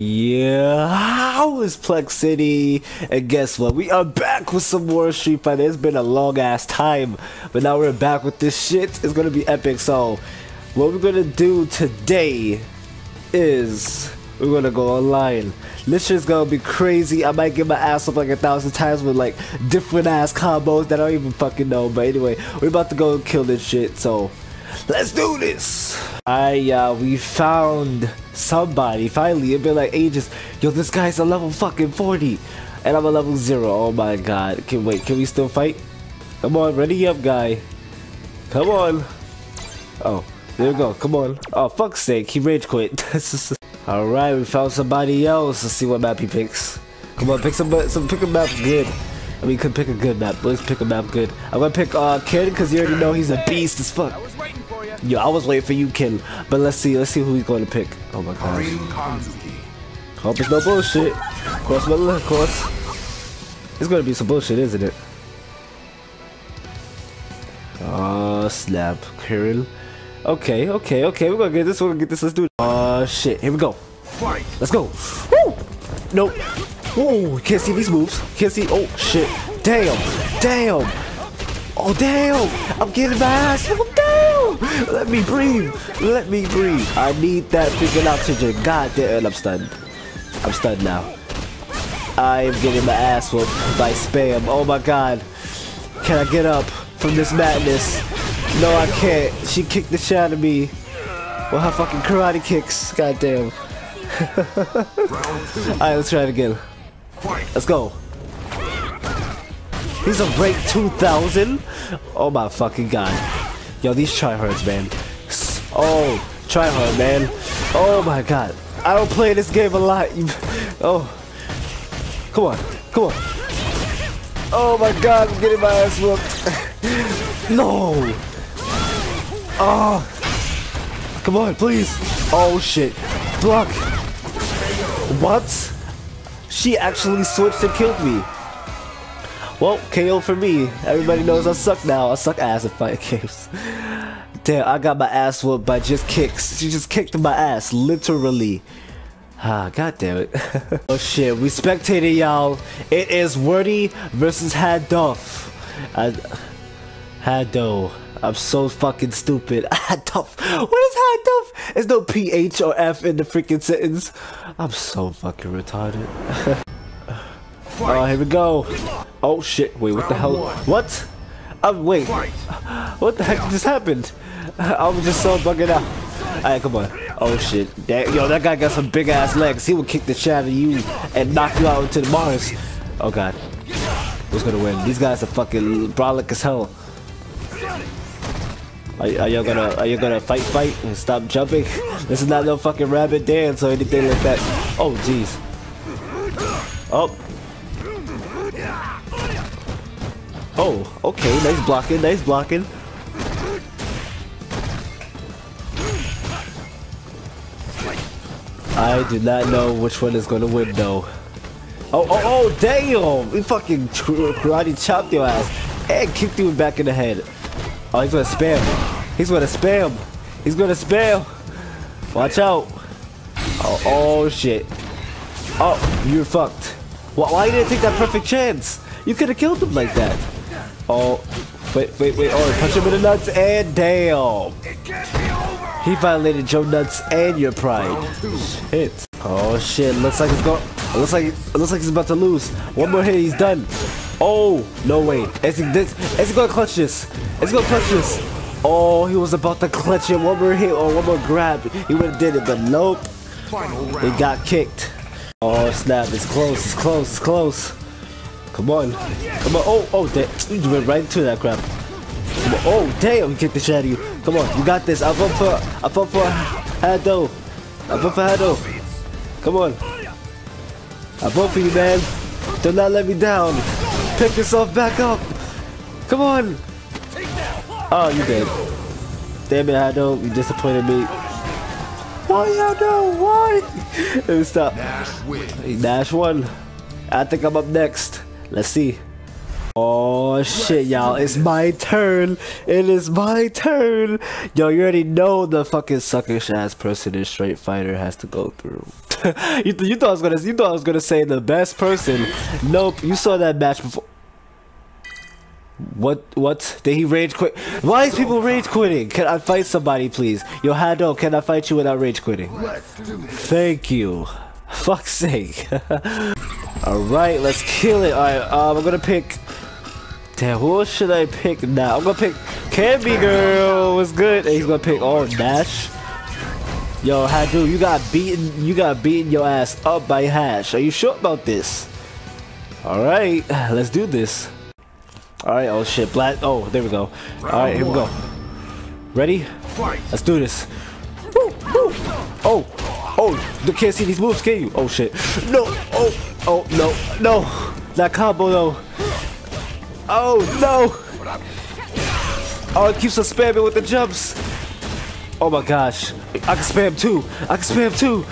Yeah, how is Plexiety? And guess what? We are back with some more Street Fighter. It's been a long ass time, but now we're back with this shit. It's gonna be epic. So, what we're gonna do today is we're gonna go online. This shit's gonna be crazy. I might get my ass up like a thousand times with like different ass combos that I don't even fucking know. But anyway, we're about to go kill this shit. So, let's do this. I uh, we found somebody finally. It been like ages. Yo, this guy's a level fucking 40, and I'm a level zero. Oh my god. Can wait? Can we still fight? Come on, ready up, guy. Come on. Oh, there we go. Come on. Oh, fuck's sake, he rage quit. All right, we found somebody else. Let's see what map he picks. Come on, pick some, some pick a map good. I mean, could pick a good map. Let's pick a map good. I'm gonna pick uh Ken because you already know he's a beast as fuck. Yo, I was waiting for you, Kim. But let's see, let's see who he's gonna pick. Oh my god. Hope it's no bullshit. Cross my left, cross. It's gonna be some bullshit, isn't it? Ah, oh snap, Kirill. Okay, okay, okay. We're gonna get this. We're gonna get this. Let's do it. Oh shit. Here we go. Fight. Let's go. Woo! Nope. Oh, can't see these moves. Can't see. Oh shit. Damn. Damn. Oh damn. I'm getting my ass. Damn. Let me breathe. Let me breathe. I need that freaking oxygen. God damn. I'm stunned. I'm stunned now. I am getting my ass whooped by spam. Oh my god. Can I get up from this madness? No, I can't. She kicked the shit out of me. Well, her fucking karate kicks. God damn. Alright, let's try it again. Let's go. He's a rank 2000? Oh my fucking god. Yo, these tryhards, man. Oh, tryhard, man. Oh my god. I don't play this game a lot. Oh. Come on. Come on. Oh my god, I'm getting my ass whooped. no. Oh. Come on, please. Oh shit. Block. What? She actually switched and killed me. Well, KO for me. Everybody knows I suck now. I suck ass at fight games. Damn, I got my ass whooped by just kicks. She just kicked my ass, literally. Ah, god damn it. oh shit, we spectated y'all. It is Wordy versus Hadoff. Hado. I'm so fucking stupid. Hadoff. What is Hadoff? There's no PH or F in the freaking sentence. I'm so fucking retarded. Oh, here we go. Oh shit, wait, what the hell? What? Oh, wait. What the heck just happened? I was just so bugging out. Alright, come on. Oh shit. That, yo, that guy got some big ass legs. He will kick the shit out of you and knock you out into the Mars. Oh god. Who's gonna win? These guys are fucking brolic as hell. Are, are y'all gonna are you gonna fight fight and stop jumping? This is not no fucking rabbit dance or anything like that. Oh jeez. Oh. Oh, okay, nice blocking, nice blocking. I do not know which one is gonna win though. Oh, oh, oh, damn! We fucking karate chopped your ass and kicked you back in the head. Oh, he's gonna spam. He's gonna spam. He's gonna spam. Watch out. Oh, oh shit. Oh, you're fucked. Why, why didn't take that perfect chance? You could have killed him like that. Oh, wait, wait, wait. Oh, punch him in the nuts and damn. He violated your nuts and your pride. Shit. Oh shit. Looks like it's going. Looks like looks like he's about to lose. One more hit, he's done. Oh no way. Is he this? Is he gonna clutch this? Is he gonna clutch this? Oh, he was about to clutch it. One more hit or one more grab. He would have did it, but nope. He got kicked. Oh snap! It's close. It's close. It's close. Come on. Come on. Oh, oh, that. You went right into that crap. Oh, damn, he kicked the shit out of you. Come on, you got this. I'll vote for, I'll vote for Hado. I'll vote for Hado. Come on. I vote for you, man. Do not let me down. Pick yourself back up. Come on. Oh, you dead. Damn it, Hado. You disappointed me. Why, Hado? Why? Let me stop. Nash won. I think I'm up next. Let's see. Oh shit, y'all. It's my turn. It is my turn. Yo, you already know the fucking suckish ass person in Street Fighter has to go through. you, th you thought I was gonna you thought I was gonna say the best person. Nope, you saw that match before. What? What? Did he rage quit? Why is people rage quitting? Can I fight somebody, please? Yo, Hado, can I fight you without rage quitting? Thank you. Fuck's sake. Alright, let's kill it. Alright, um, I'm gonna pick... Damn, who should I pick now? I'm gonna pick Candy Girl. Was good. And he's gonna pick, oh, Nash. Yo, Hado, you got beaten. You got beaten your ass up by Nash. Are you sure about this? Alright, let's do this. Alright, oh shit, black. Oh, there we go. Alright, here we go. Ready? Let's do this. Woo, woo. Oh, oh, you can't see these moves, can you? Oh shit. No, oh, oh, no, no. That combo though. Oh, no. Oh, it keeps on spamming with the jumps. Oh my gosh. I can spam too. I can spam too.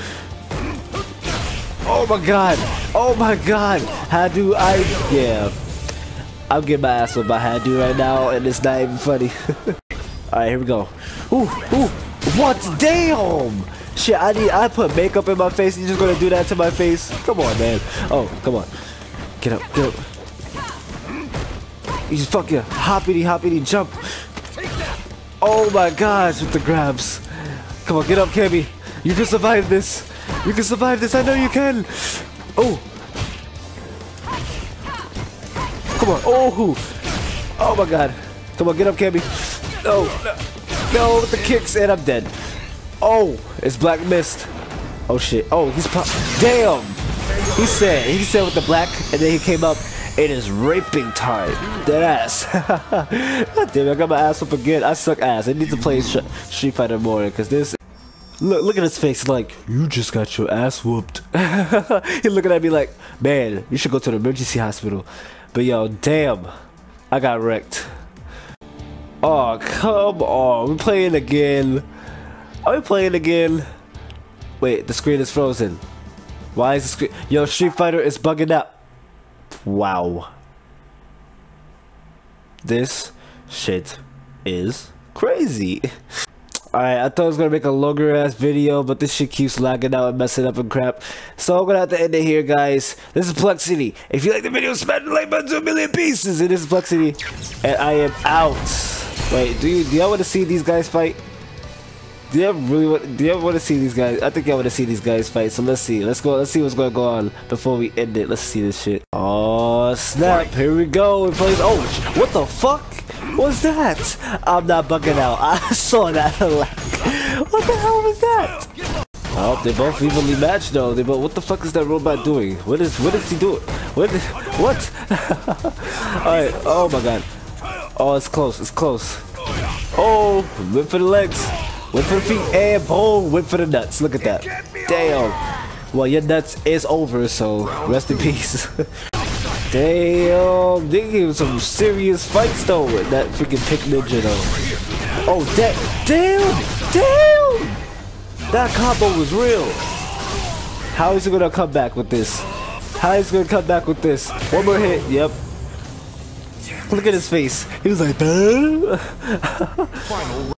Oh my god. Oh my god. How do I... Yeah. I'm getting my ass with my hand do right now, and it's not even funny. Alright, here we go. Ooh, ooh, what? Damn! Shit, I need, I put makeup in my face, you just gonna do that to my face? Come on, man. Oh, come on. Get up, get up. You fucking hoppity hoppity jump. Oh my gosh, with the grabs. Come on, get up, Cammy. You can survive this. You can survive this, I know you can. Oh, Come on. Oh, oh my God. Come on, get up, Cammy. No, no, with the kicks, and I'm dead. Oh, it's Black Mist. Oh shit. Oh, he's pop. Damn. He said, he said with the black, and then he came up. It is raping time. Dead ass. God damn it, I got my ass up again. I suck ass. I need to play Street Fighter more because this. Look, look at his face. Like you just got your ass whooped. He's looking at me like, man, you should go to the emergency hospital. But yo, damn, I got wrecked. Oh, come on. We're playing again. Are we playing again? Wait, the screen is frozen. Why is the screen? Yo, Street Fighter is bugging out. Wow. This shit is crazy. Alright, I thought I was gonna make a longer ass video, but this shit keeps lagging out and messing up and crap. So I'm gonna have to end it here, guys. This is Plexiety. If you like the video, smash the like button to a million pieces. It is Plexiety, and I am out. Wait, do you do y'all want to see these guys fight? Do you ever really want? Do you ever want to see these guys? I think I want to see these guys fight. So let's see. Let's go. Let's see what's gonna go on before we end it. Let's see this shit. Oh snap! Here we go. We play. Oh, what the fuck? What's that? I'm not bugging out. I saw that. what the hell was that? Oh, they both evenly matched though. They both. What the fuck is that robot doing? What is? What is he doing? What? Is, what? All right. Oh my god. Oh, it's close. It's close. Oh, whip for the legs. Whip for the feet. And boom, whip for the nuts. Look at that. Damn. Well, your nuts is over, so rest in peace. Damn, they gave some serious fights though with that freaking pick ninja though. Oh, that, damn, damn! That combo was real. How is he gonna come back with this? How is he gonna come back with this? One more hit, yep. Look at his face. He was like,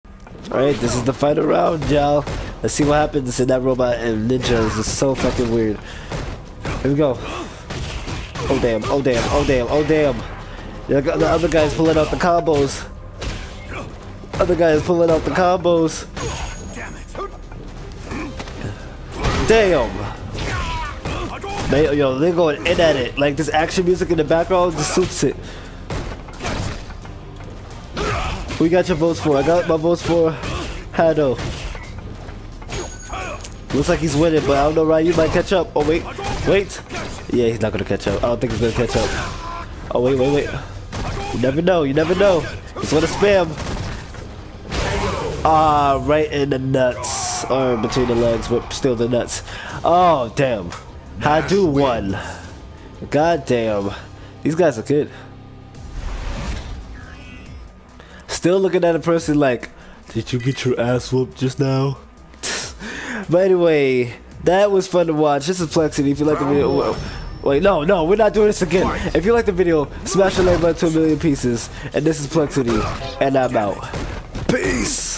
Alright, this is the final round, y'all. Let's see what happens in that robot and ninjas. It's so fucking weird. Here we go. Oh damn, oh damn, oh damn, oh damn. The, the other guy's pulling out the combos. Other guy is pulling out the combos. Damn. Yo, they're going in at it. Like this action music in the background just suits it. We got your votes for? I got my votes for Hado. Looks like he's winning, but I don't know, Ryu might catch up. Oh, wait. Wait. Yeah, he's not gonna catch up. I don't think he's gonna catch up. Oh, wait, wait, wait. You never know. You never know. He's gonna spam. Ah, right in the nuts. Or between the legs, but still the nuts. Oh, damn. Hado won. God damn. These guys are good. Still looking at a person like, did you get your ass whooped just now? but anyway, that was fun to watch. This is Plexiety. If you like the video, wait, no, no, we're not doing this again. If you like the video, smash the like button to a million pieces. And this is Plexiety, and I'm out. Peace.